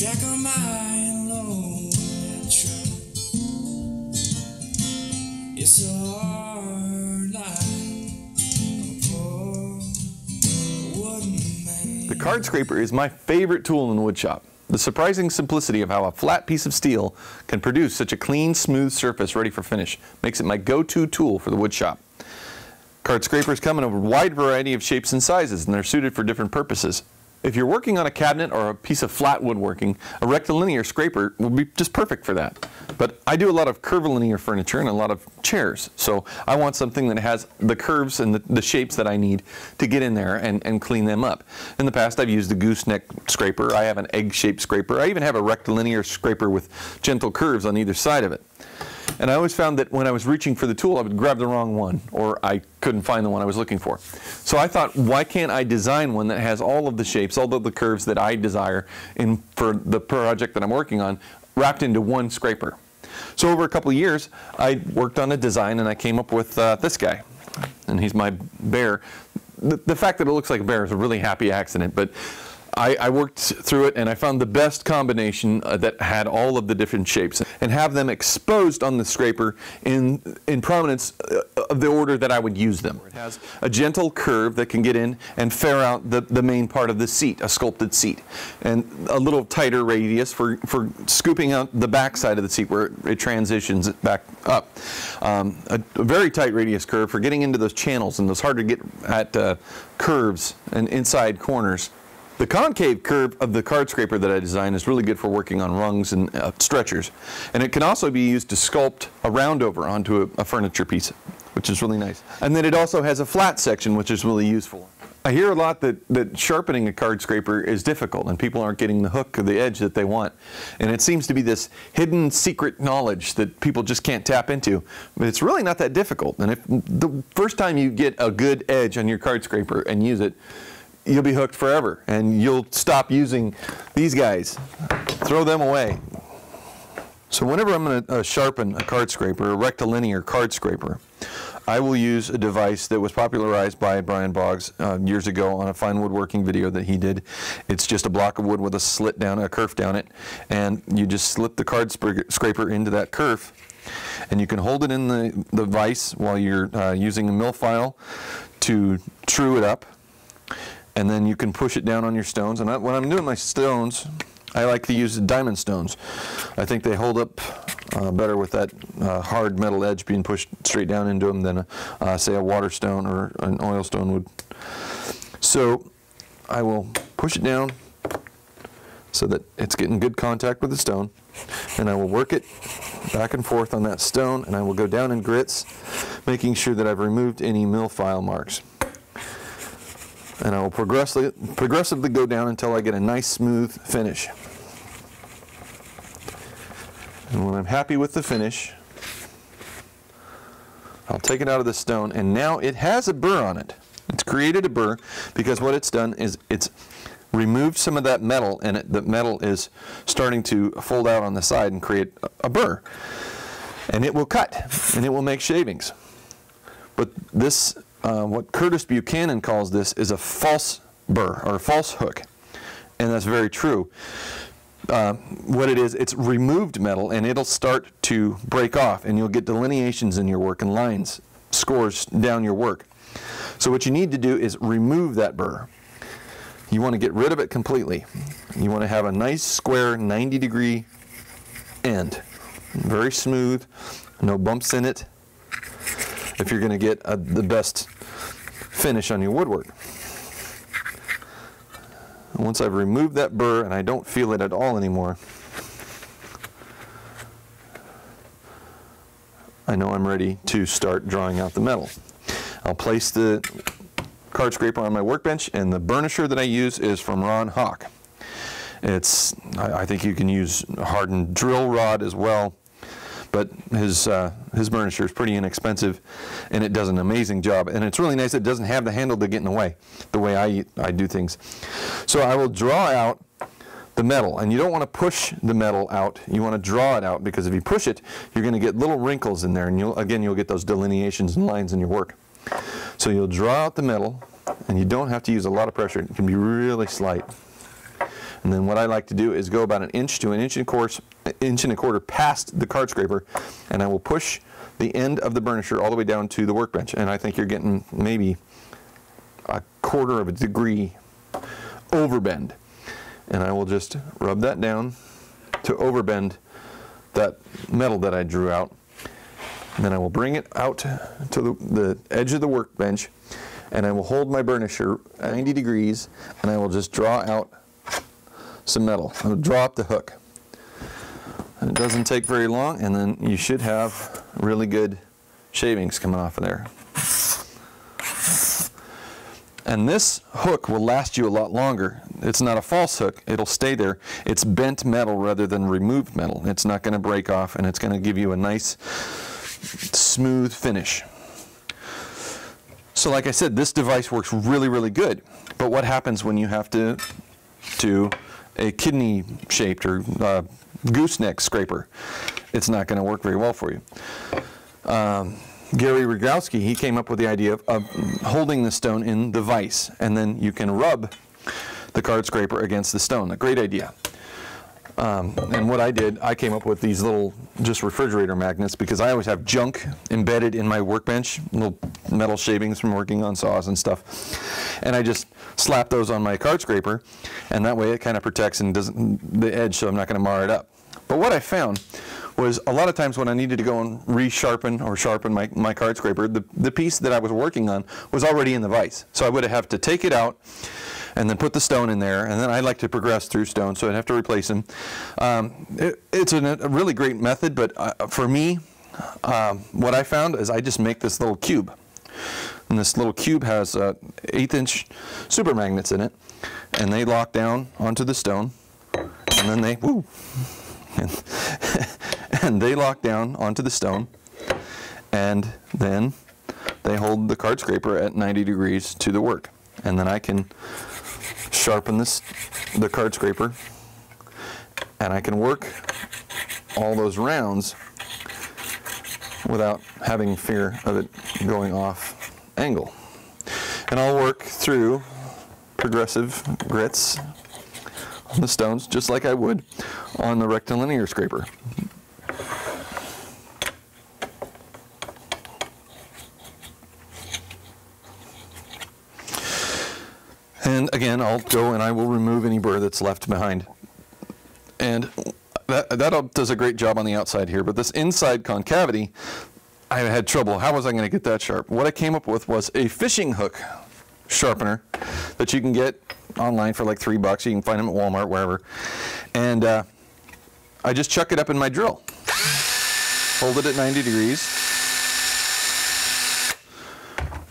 My truck. It's a hard life. The card scraper is my favorite tool in the woodshop. The surprising simplicity of how a flat piece of steel can produce such a clean, smooth surface ready for finish makes it my go-to tool for the woodshop. Card scrapers come in a wide variety of shapes and sizes and they're suited for different purposes. If you're working on a cabinet or a piece of flat woodworking, a rectilinear scraper will be just perfect for that. But I do a lot of curvilinear furniture and a lot of chairs, so I want something that has the curves and the, the shapes that I need to get in there and, and clean them up. In the past, I've used the gooseneck scraper, I have an egg-shaped scraper, I even have a rectilinear scraper with gentle curves on either side of it. And I always found that when I was reaching for the tool, I would grab the wrong one, or I couldn't find the one I was looking for. So I thought, why can't I design one that has all of the shapes, all of the curves that I desire in, for the project that I'm working on, wrapped into one scraper? So over a couple of years, I worked on a design and I came up with uh, this guy. And he's my bear. The, the fact that it looks like a bear is a really happy accident, but I, I, worked through it and I found the best combination uh, that had all of the different shapes and have them exposed on the scraper in, in prominence uh, of the order that I would use them. It has a gentle curve that can get in and fair out the, the main part of the seat, a sculpted seat, and a little tighter radius for, for scooping out the back side of the seat where it transitions back up. Um, a, a, very tight radius curve for getting into those channels and those hard to get at uh, curves and inside corners. The concave curve of the card scraper that I designed is really good for working on rungs and uh, stretchers. And it can also be used to sculpt a roundover onto a, a furniture piece, which is really nice. And then it also has a flat section, which is really useful. I hear a lot that, that sharpening a card scraper is difficult and people aren't getting the hook or the edge that they want. And it seems to be this hidden secret knowledge that people just can't tap into. But it's really not that difficult. And if the first time you get a good edge on your card scraper and use it, you'll be hooked forever and you'll stop using these guys. Throw them away. So whenever I'm going to uh, sharpen a card scraper, a rectilinear card scraper, I will use a device that was popularized by Brian Boggs uh, years ago on a fine woodworking video that he did. It's just a block of wood with a slit down, a kerf down it, and you just slip the card scraper into that kerf, and you can hold it in the, the vise while you're uh, using a mill file to true it up and then you can push it down on your stones. And I, when I'm doing my stones, I like to use diamond stones. I think they hold up uh, better with that uh, hard metal edge being pushed straight down into them than, uh, say, a water stone or an oil stone would. So I will push it down so that it's getting good contact with the stone. And I will work it back and forth on that stone, and I will go down in grits, making sure that I've removed any mill file marks and I will progressively, progressively go down until I get a nice smooth finish. And when I'm happy with the finish, I'll take it out of the stone and now it has a burr on it. It's created a burr because what it's done is it's removed some of that metal and it, the metal is starting to fold out on the side and create a, a burr. And it will cut and it will make shavings. But this uh, what Curtis Buchanan calls this is a false burr or a false hook. And that's very true. Uh, what it is, it's removed metal and it'll start to break off and you'll get delineations in your work and lines, scores down your work. So what you need to do is remove that burr. You want to get rid of it completely. You want to have a nice square 90 degree end. Very smooth, no bumps in it, if you're going to get a, the best finish on your woodwork. once I've removed that burr and I don't feel it at all anymore, I know I'm ready to start drawing out the metal. I'll place the card scraper on my workbench and the burnisher that I use is from Ron Hock. It's, I, I think you can use hardened drill rod as well but his uh, his burnisher is pretty inexpensive, and it does an amazing job. And it's really nice. It doesn't have the handle to get in the way, the way I I do things. So I will draw out the metal, and you don't want to push the metal out. You want to draw it out because if you push it, you're going to get little wrinkles in there, and you'll again you'll get those delineations and lines in your work. So you'll draw out the metal, and you don't have to use a lot of pressure. It can be really slight. And then what I like to do is go about an inch to an inch and, course, inch and a quarter past the card scraper, and I will push the end of the burnisher all the way down to the workbench. And I think you're getting maybe a quarter of a degree overbend. And I will just rub that down to overbend that metal that I drew out. And then I will bring it out to the, the edge of the workbench and I will hold my burnisher 90 degrees and I will just draw out some metal. I'll draw up the hook. And it doesn't take very long and then you should have really good shavings coming off of there. And this hook will last you a lot longer. It's not a false hook, it'll stay there. It's bent metal rather than removed metal. It's not going to break off and it's going to give you a nice smooth finish. So like I said, this device works really, really good. But what happens when you have to do a kidney shaped or uh, gooseneck scraper? It's not going to work very well for you. Um, Gary Rogowski, he came up with the idea of, of, holding the stone in the vise, and then you can rub the card scraper against the stone. A great idea. Um, and what I did, I came up with these little just refrigerator magnets because I always have junk embedded in my workbench, little metal shavings from working on saws and stuff. And I just slap those on my card scraper, and that way it kind of protects and doesn't the edge, so I'm not going to mar it up. But what I found was a lot of times when I needed to go and resharpen or sharpen my, my card scraper, the, the piece that I was working on was already in the vise. So I would have to take it out and then put the stone in there, and then I like to progress through stone, so I'd have to replace them. Um, it, it's an, a really great method, but uh, for me, um, what I found is I just make this little cube. And this little cube has uh, eighth inch super magnets in it, and they lock down onto the stone, and then they, woo, and, and they lock down onto the stone, and then they hold the card scraper at 90 degrees to the work. And then I can sharpen this, the card scraper, and I can work all those rounds without having fear of it going off angle. And I'll work through progressive grits on the stones just like I would on the rectilinear scraper. And again, I'll go and I will remove any burr that's left behind. And that, that does a great job on the outside here, but this inside concavity, I had trouble. How was I going to get that sharp? What I came up with was a fishing hook sharpener that you can get online for like three bucks. You can find them at Walmart, wherever. And uh, I just chuck it up in my drill. Hold it at 90 degrees.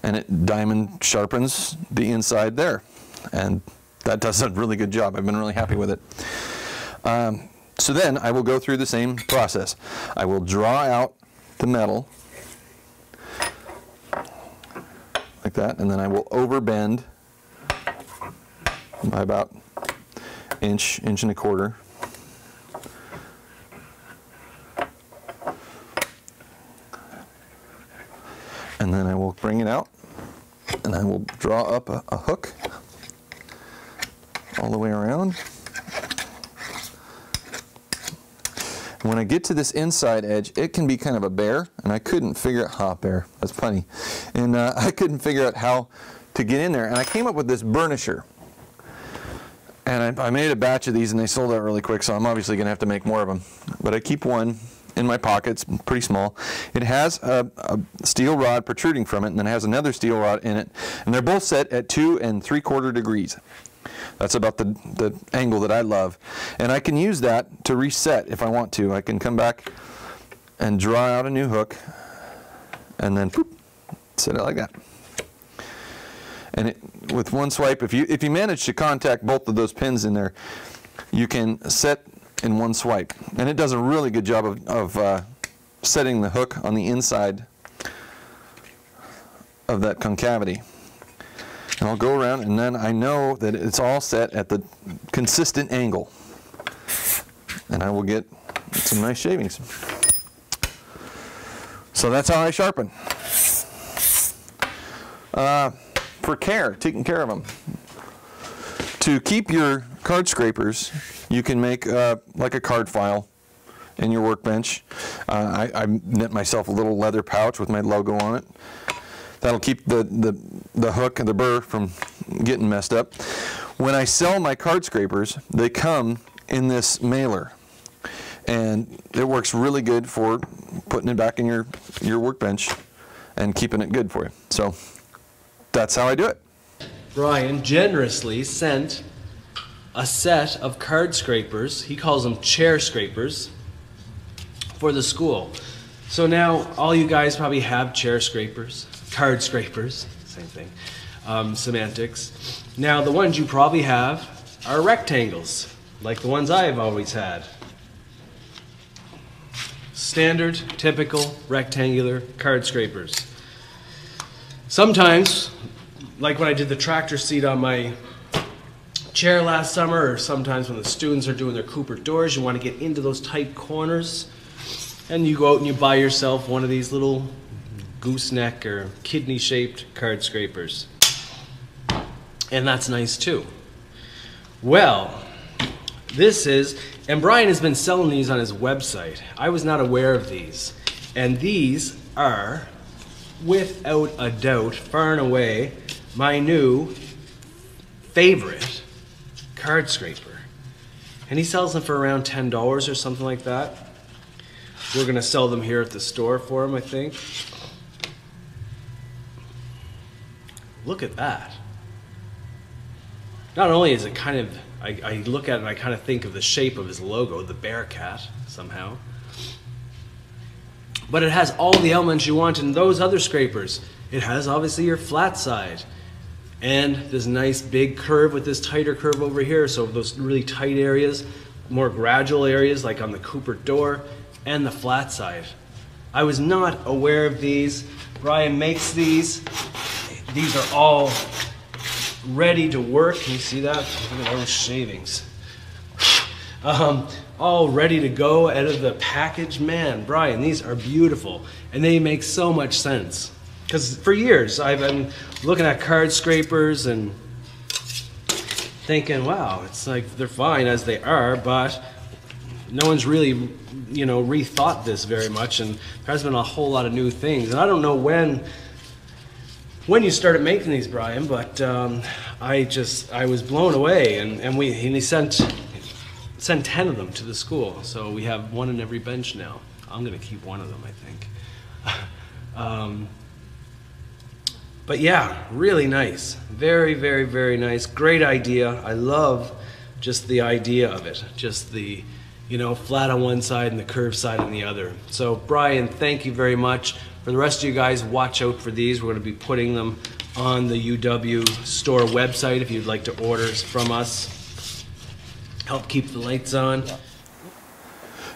And it diamond sharpens the inside there and that does a really good job. I've been really happy with it. Um, so then I will go through the same process. I will draw out the metal like that, and then I will overbend by about inch, inch and a quarter. And then I will bring it out and I will draw up a, a hook all the way around. When I get to this inside edge, it can be kind of a bear, and I couldn't figure out, hot bear, that's funny. And uh, I couldn't figure out how to get in there. And I came up with this burnisher. And I, I made a batch of these and they sold out really quick, so I'm obviously gonna have to make more of them. But I keep one in my pocket, it's pretty small. It has a, a, steel rod protruding from it, and then it has another steel rod in it. And they're both set at two and three quarter degrees. That's about the, the angle that I love. And I can use that to reset if I want to. I can come back and draw out a new hook and then boop, set it like that. And it, with one swipe, if you, if you manage to contact both of those pins in there, you can set in one swipe. And it does a really good job of, of uh, setting the hook on the inside of that concavity. And I'll go around and then I know that it's all set at the consistent angle. And I will get some nice shavings. So that's how I sharpen. Uh, for care, taking care of them. To keep your card scrapers, you can make uh, like a card file in your workbench. Uh, I, I knit myself a little leather pouch with my logo on it. That'll keep the, the, the hook and the burr from getting messed up. When I sell my card scrapers, they come in this mailer. And it works really good for putting it back in your, your workbench and keeping it good for you. So that's how I do it. Brian generously sent a set of card scrapers, he calls them chair scrapers, for the school. So now all you guys probably have chair scrapers, card scrapers, same thing, um, semantics. Now the ones you probably have are rectangles, like the ones I've always had. Standard, typical, rectangular card scrapers. Sometimes, like when I did the tractor seat on my chair last summer, or sometimes when the students are doing their Cooper doors, you want to get into those tight corners. And you go out and you buy yourself one of these little gooseneck or kidney shaped card scrapers. And that's nice too. Well, this is, and Brian has been selling these on his website. I was not aware of these. And these are, without a doubt, far and away, my new favorite card scraper. And he sells them for around $10 or something like that. We're gonna sell them here at the store for him, I think. Look at that. Not only is it kind of, I, I look at it and I kind of think of the shape of his logo, the BearKat, somehow. But it has all the elements you want in those other scrapers. It has obviously your flat side and this nice big curve with this tighter curve over here. So those really tight areas, more gradual areas like on the Cooper door and the flat side. I was not aware of these. Brian makes these. These are all ready to work. Can you see that? Look at those shavings. Um, all ready to go out of the package. Man, Brian, these are beautiful. And they make so much sense. Because for years I've been looking at card scrapers and thinking, wow, it's like they're fine as they are, but no one's really, you know, rethought this very much, and there has been a whole lot of new things. And I don't know when when you started making these, Brian, but um, I just I was blown away, and, and we and he sent sent ten of them to the school, so we have one in every bench now. I'm gonna keep one of them, I think. um, but yeah, really nice. Very, very, very nice. Great idea. I love just the idea of it. Just the, you know, flat on one side and the curved side on the other. So Brian, thank you very much. For the rest of you guys, watch out for these. We're going to be putting them on the UW store website if you'd like to order from us. Help keep the lights on.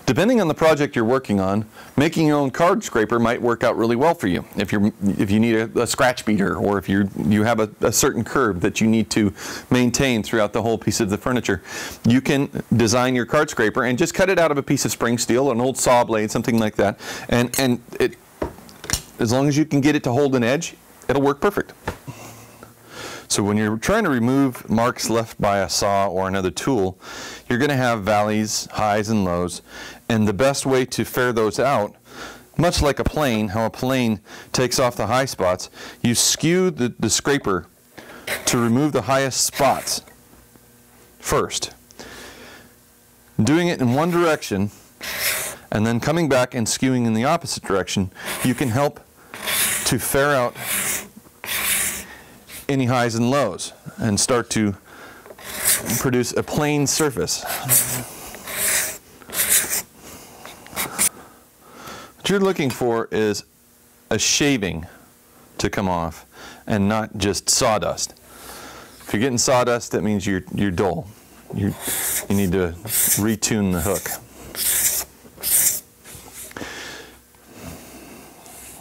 Depending on the project you're working on, making your own card scraper might work out really well for you. If you're if you need a, a scratch beader or if you you have a, a, certain curve that you need to maintain throughout the whole piece of the furniture, you can design your card scraper and just cut it out of a piece of spring steel, an old saw blade, something like that, and and it as long as you can get it to hold an edge, it'll work perfect. So when you're trying to remove marks left by a saw or another tool, you're going to have valleys, highs, and lows. And the best way to fair those out, much like a plane, how a plane takes off the high spots, you skew the, the scraper to remove the highest spots first. Doing it in one direction and then coming back and skewing in the opposite direction, you can help to fair out any highs and lows and start to produce a plane surface. What you're looking for is a shaving to come off and not just sawdust. If you're getting sawdust, that means you're, you're dull. you you need to retune the hook.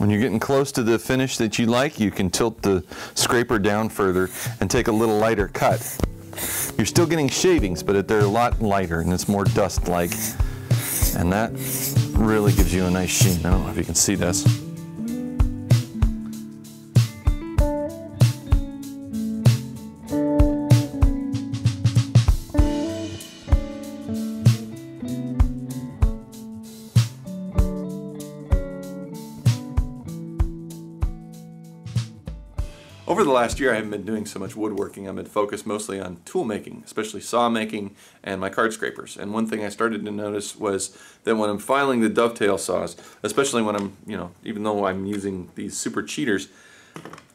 When you're getting close to the finish that you like, you can tilt the scraper down further and take a little lighter cut. You're still getting shavings, but they're a lot lighter and it's more dust-like. And that really gives you a nice sheen. I don't know if you can see this. Over the last year, I haven't been doing so much woodworking. I've been focused mostly on tool making, especially saw making and my card scrapers. And one thing I started to notice was that when I'm filing the dovetail saws, especially when I'm, you know, even though I'm using these super cheaters,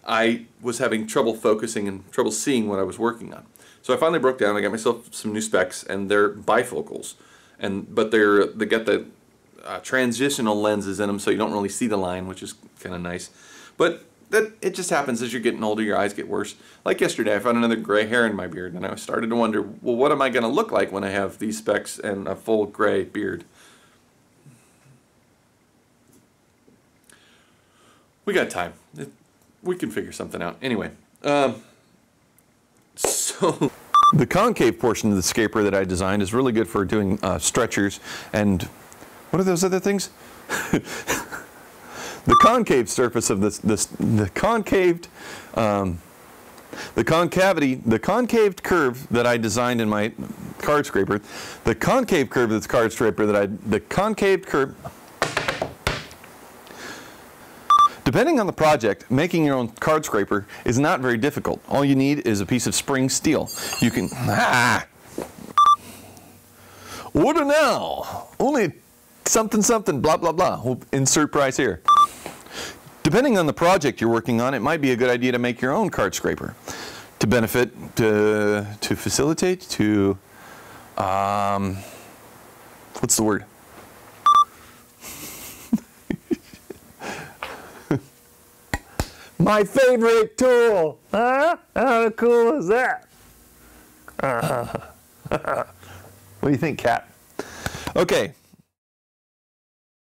I was having trouble focusing and trouble seeing what I was working on. So I finally broke down. I got myself some new specs, and they're bifocals, and but they're they got the uh, transitional lenses in them, so you don't really see the line, which is kind of nice. But that it just happens as you're getting older, your eyes get worse. Like yesterday, I found another gray hair in my beard, and I started to wonder, well, what am I going to look like when I have these specs and a full gray beard? We got time. We can figure something out. Anyway, um, so the concave portion of the scaper that I designed is really good for doing uh, stretchers and what are those other things? the concave surface of this, this the concaved, um, the concavity, the concaved curve that I designed in my card scraper, the concave curve of this card scraper that I, the concaved curve, Depending on the project, making your own card scraper is not very difficult. All you need is a piece of spring steel. You can, ah! Order now! Only something something, blah, blah, blah. We'll insert price here. Depending on the project you're working on, it might be a good idea to make your own card scraper to benefit, to, to facilitate, to, um, what's the word? My favorite tool. Huh? How cool is that? what do you think, Cat? Okay,